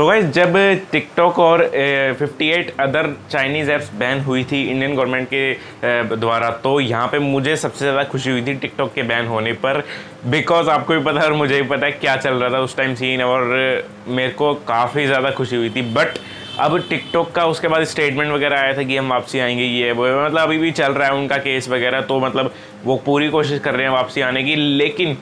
सो so जब TikTok और fifty eight other Chinese apps ban हुई थी इंडियन गवर्नमेंट के द्वारा तो यहाँ पे मुझे सबसे ज़्यादा खुशी हुई थी टिकटॉक के बैन होने पर बिकॉज़ आपको भी पता है और मुझे भी पता है क्या चल रहा था उस टाइम सीन और मेरे को काफ़ी ज़्यादा खुशी हुई थी। बट अब टिकटॉक का उसके बाद स्टेटमेंट वगैरह आया था कि हम वापसी आएँगे, ये, वो मतलब अभी भी चल रहा है उनका केस वगैरह तो मतलब वो पूरी कोशिश कर रहे हैं वापसी आने की, लेकिन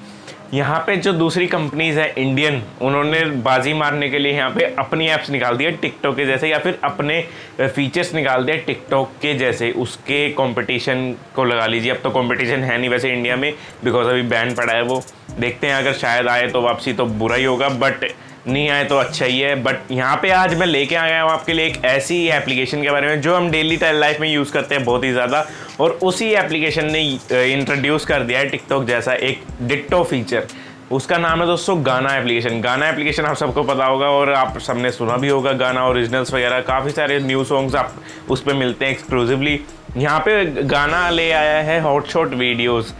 यहाँ पे जो दूसरी कंपनीज़ है इंडियन उन्होंने बाजी मारने के लिए यहाँ पे अपनी ऐप्स निकाल दिए टिकटॉक के जैसे, या फिर अपने फीचर्स निकाल दिए टिकटॉक के जैसे। उसके कंपटीशन को लगा लीजिए। अब तो कंपटीशन है नहीं वैसे इंडिया में बिकॉज़ अभी बैन पड़ा है वो। देखते हैं, अगर शायद आए तो वापसी तो बुरा ही होगा बट नहीं आए तो अच्छा ही है बट यहाँ पे आज मैं लेके आया हूँ आपके लिए एक ऐसी एप्लीकेशन के बारे में जो हम डेली लाइफ में यूज़ करते हैं बहुत ही ज़्यादा, और उसी एप्लीकेशन ने इंट्रोड्यूस कर दिया है टिकटॉक जैसा एक डिक्टो फीचर उसका नाम है दोस्तों गाना एप्लीकेशन गाना एप्लीकेशन आप सबको पता होगा और आप सबने सुना भी होगा गाना ओरिजिनल्स वगैरह, काफ़ी सारे न्यू सॉन्ग्स आप उस पर मिलते हैं एक्सक्लूसिवली यहाँ पे गाना ले आया है हॉट शॉट वीडियोज़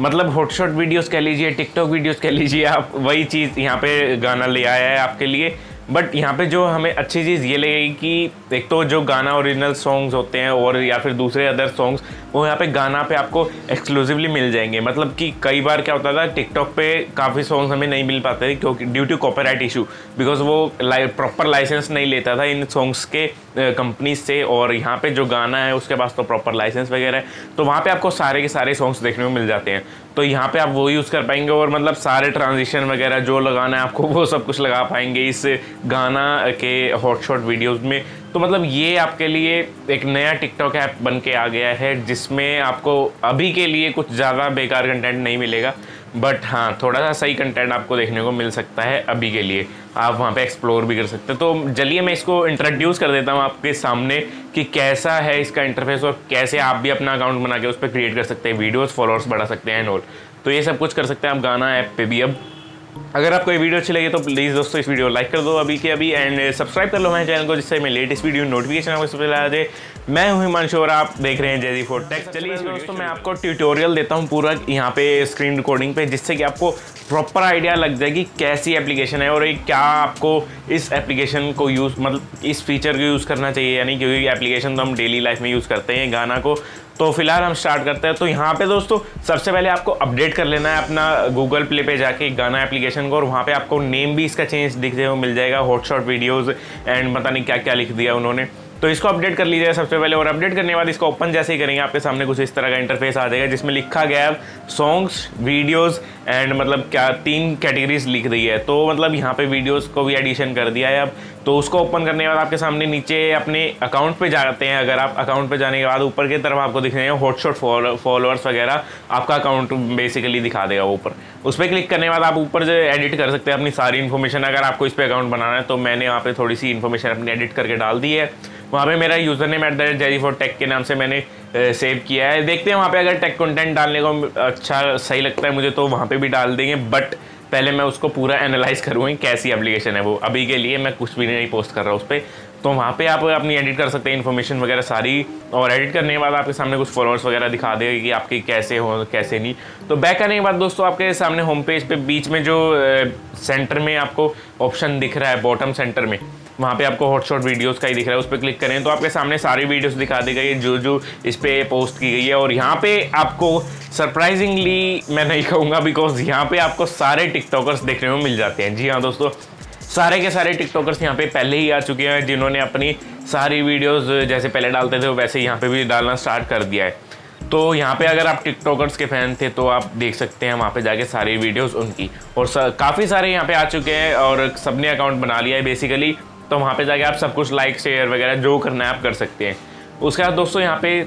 मतलब हॉटशॉट वीडियोस कह लीजिए टिकटॉक वीडियोस कह लीजिए, आप वही चीज़ यहाँ पे गाना ले आया है आपके लिए। बट यहाँ पे जो हमें अच्छी चीज़ ये लगेगी कि एक तो जो गाना ओरिजिनल सॉन्ग्स होते हैं और या फिर दूसरे अदर सॉन्ग्स वो यहाँ पे गाना पे आपको एक्सक्लूसिवली मिल जाएँगे। मतलब कि कई बार क्या होता था टिकटॉक पे काफ़ी सॉन्ग्स हमें नहीं मिल पाते थे क्योंकि due to copyright issue because वो प्रॉपर लाइसेंस नहीं लेता था इन सॉन्ग्स के कंपनीज़ से और यहाँ पे जो गाना है, उसके पास तो प्रॉपर लाइसेंस वगैरह है तो वहाँ पे आपको सारे के सारे सॉन्ग्स देखने को मिल जाते हैं। तो यहाँ पे आप वो यूज़ कर पाएँगे और मतलब सारे ट्रांजिशन वगैरह जो लगाना है आपको, वो सब कुछ लगा पाएँगे इस गाना के हॉट शॉट वीडियोज़ में। तो मतलब ये आपके लिए एक नया टिकटॉक ऐप बन के आ गया है, जिसमें आपको अभी के लिए कुछ ज़्यादा बेकार कंटेंट नहीं मिलेगा। बट हाँ थोड़ा सा सही कंटेंट आपको देखने को मिल सकता है अभी के लिए। आप वहाँ पे एक्सप्लोर भी कर सकते हैं। तो चलिए मैं इसको इंट्रोड्यूस कर देता हूँ आपके सामने कि कैसा है इसका इंटरफेस और कैसे आप भी अपना अकाउंट बना के उस पर क्रिएट कर सकते हैं। वीडियोज़ फॉलोअर्स बढ़ा सकते हैं एंड ऑल तो ये सब कुछ कर सकते हैं आप गाना ऐप पर भी अब। अगर आपको ये वीडियो अच्छी लगी तो प्लीज़ दोस्तों इस वीडियो को लाइक कर दो अभी के अभी एंड सब्सक्राइब कर लो मेरे चैनल को जिससे मैं लेटेस्ट वीडियो नोटिफिकेशन आपको सबसे पहले दे मैं हूँ हिमांशु और आप देख रहे हैं जेजी फोर टेक्स चलिए दोस्तों मैं आपको ट्यूटोरियल देता हूँ पूरा यहाँ पे स्क्रीन रिकॉर्डिंग पे जिससे कि आपको प्रॉपर आइडिया लग जाए कि कैसी एप्लीकेशन है और ये क्या आपको इस एप्लीकेशन को यूज़ मतलब इस फीचर को यूज़ करना चाहिए। यानी क्योंकि एप्लीकेशन तो हम डेली लाइफ में यूज़ करते हैं गाना को। तो फ़िलहाल हम स्टार्ट करते हैं। तो यहाँ पे दोस्तों सबसे पहले आपको अपडेट कर लेना है अपना गूगल प्ले पे जाके गाना एप्लीकेशन को और वहाँ पे आपको नेम भी इसका चेंज दिखते हुए मिल जाएगा हॉटशॉट वीडियोज़ एंड पता नहीं क्या क्या लिख दिया उन्होंने। तो इसको अपडेट कर लीजिए सबसे पहले और अपडेट करने के बाद इसको ओपन जैसे ही करेंगे, आपके सामने कुछ इस तरह का इंटरफेस आ जाएगा, जिसमें लिखा गया है सॉन्ग्स वीडियोस एंड मतलब क्या, तीन कैटेगरीज लिख दी है। तो मतलब यहाँ पे वीडियोस को भी एडिशन कर दिया है अब। तो उसको ओपन करने के बाद आपके सामने नीचे अपने अकाउंट पे जाते हैं। अगर आप अकाउंट पे जाने के बाद ऊपर की तरफ़ आपको दिख रहे हैं हॉटशॉट फॉलोअर्स वगैरह, आपका अकाउंट बेसिकली दिखा देगा ऊपर। उस पर क्लिक करने के बाद आप ऊपर जो एडिट कर सकते हैं अपनी सारी इन्फॉर्मेशन अगर आपको इस पर अकाउंट बनाना है तो मैंने वहाँ पर थोड़ी सी इन्फॉर्मेशन अपनी एडिट करके डाल दी है। वहाँ पे मेरा user name at the rate Jerry four tech के नाम से मैंने सेव किया है। देखते हैं वहाँ पे अगर टेक कंटेंट डालने को अच्छा सही लगता है मुझे तो वहाँ पे भी डाल देंगे बट पहले मैं उसको पूरा एनालाइज करूँगी कैसी एप्लीकेशन है वो। अभी के लिए मैं कुछ भी नहीं पोस्ट कर रहा उस पर तो वहाँ पे आप अपनी एडिट कर सकते हैं इन्फॉर्मेशन वगैरह सारी। और एडिट करने के बाद आपके सामने कुछ फॉलोअर्स वगैरह दिखा देगा कि आपके कैसे हो, कैसे नहीं। तो बैक करने के बाद दोस्तों आपके सामने होम पेज पे बीच में जो सेंटर में आपको ऑप्शन दिख रहा है बॉटम सेंटर में। वहाँ पे आपको हॉट शॉट वीडियोज़ का ही दिख रहा है, उस पर क्लिक करें तो आपके सामने सारी वीडियोस दिखा दी गई है जो जो इस पर पोस्ट की गई है। और यहाँ पे आपको सरप्राइजिंगली मैं नहीं कहूँगा बिकॉज़ यहाँ पे आपको सारे टिकटॉकर्स देखने को मिल जाते हैं। जी हाँ दोस्तों, सारे के सारे टिकटॉकर्स यहाँ पे पहले ही आ चुके हैं, जिन्होंने अपनी सारी वीडियोस जैसे पहले डालते थे, वैसे यहाँ पे भी डालना स्टार्ट कर दिया है। तो यहाँ पे अगर आप टिकटॉकर्स के फ़ैन थे तो आप देख सकते हैं वहाँ पे जाके सारी वीडियोस उनकी। और काफ़ी सारे यहाँ पे आ चुके हैं और सबने अकाउंट बना लिया है बेसिकली तो वहाँ पे जाके आप सब कुछ लाइक शेयर वगैरह जो करना है आप कर सकते हैं। उसके बाद दोस्तों यहाँ पे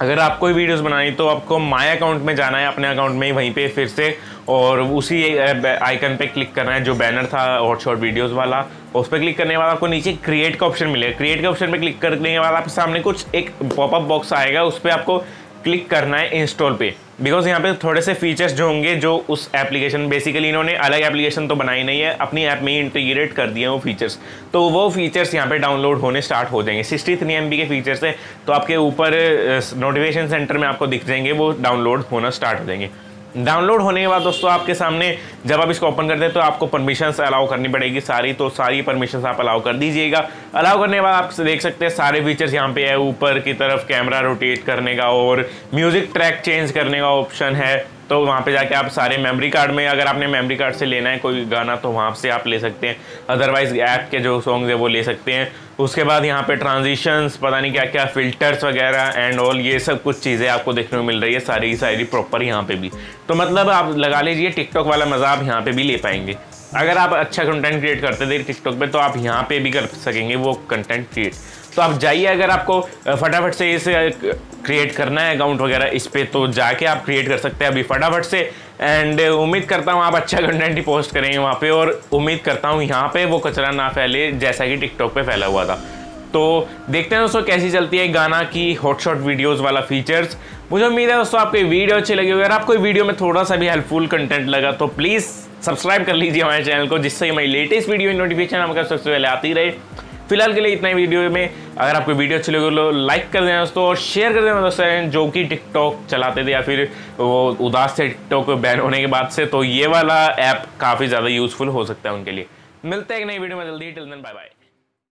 अगर आपको वीडियोस बनानी तो आपको माय अकाउंट में जाना है, अपने अकाउंट में ही वहीं पे फिर से, और उसी आइकन पे क्लिक करना है, जो बैनर था हॉट शॉट वीडियोस वाला, उस पर क्लिक करने के बाद आपको नीचे क्रिएट का ऑप्शन मिलेगा। क्रिएट के ऑप्शन पे क्लिक करने के बाद आपके सामने कुछ एक पॉपअप बॉक्स आएगा, उस पर आपको क्लिक करना है इंस्टॉल पे। बिकॉज़ यहाँ पे थोड़े से फीचर्स जो होंगे, जो उस एप्लीकेशन बेसिकली इन्होंने अलग एप्लीकेशन तो बनाई नहीं है, अपनी ऐप में ही इंटीग्रेट कर दिए वो फीचर्स तो वो फीचर्स यहाँ पे डाउनलोड होने स्टार्ट हो जाएँगे। सिक्सटी थ्री एम बी के फीचर्स है तो आपके ऊपर नोटिफिकेशन सेंटर में आपको दिख जाएँगे, वो डाउनलोड होना स्टार्ट हो जाएँगे। डाउनलोड होने के बाद दोस्तों आपके सामने जब आप इसको ओपन करते हैं तो आपको परमिशन अलाउ करनी पड़ेगी सारी तो सारी परमिशन आप अलाउ कर दीजिएगा। अलाउ करने के बाद आप देख सकते हैं सारे फीचर्स यहाँ पे है। ऊपर की तरफ़ कैमरा रोटेट करने का और म्यूज़िक ट्रैक चेंज करने का ऑप्शन है। तो वहाँ पे जाके आप सारे मेमोरी कार्ड में अगर आपने मेमोरी कार्ड से लेना है कोई गाना तो वहाँ से आप ले सकते हैं। अदरवाइज़ ऐप के जो सॉन्ग्स है वो ले सकते हैं। उसके बाद यहाँ पे ट्रांजिशंस पता नहीं क्या क्या फिल्टर्स वगैरह एंड ऑल ये सब कुछ चीज़ें आपको देखने को मिल रही है, सारी की सारी प्रॉपर यहाँ पे भी। तो मतलब आप लगा लीजिए टिकटॉक वाला मज़ा आप यहाँ पे भी ले पाएँगे। अगर आप अच्छा कंटेंट क्रिएट करते थे टिकटॉक पे तो आप यहाँ पे भी कर सकेंगे वो कंटेंट क्रिएट तो आप जाइए अगर आपको फटाफट से इसे क्रिएट करना है अकाउंट वगैरह, इस पर तो जाके आप क्रिएट कर सकते हैं अभी फटाफट से। एंड उम्मीद करता हूँ आप अच्छा कंटेंट ही पोस्ट करेंगे वहाँ पे, और उम्मीद करता हूँ यहाँ पे वो कचरा ना फैले, जैसा कि टिकटॉक पे फैला हुआ था। तो देखते हैं दोस्तों कैसी चलती है गाना की हॉट शॉट वीडियोस वाला फीचर्स मुझे उम्मीद है दोस्तों आपको वीडियो अच्छी लगी अगर आपको वीडियो में थोड़ा सा भी हेल्पफुल कंटेंट लगा तो प्लीज़ सब्सक्राइब कर लीजिए हमारे चैनल को, जिससे हमारी लेटेस्ट वीडियो की नोटिफिकेशन हमको सबसे पहले आती रहे। फ़िलहाल के लिए इतना ही वीडियो में। अगर आपको वीडियो अच्छी लगे तो लाइक कर देना दोस्तों और शेयर कर देना दोस्तों, जो कि टिकटॉक चलाते थे या फिर वो उदास थे टिकटॉक बैन होने के बाद से तो ये वाला ऐप काफ़ी ज़्यादा यूज़फुल हो सकता है उनके लिए। मिलते हैं एक नई वीडियो में, जल्दी टिल देन बाय बाय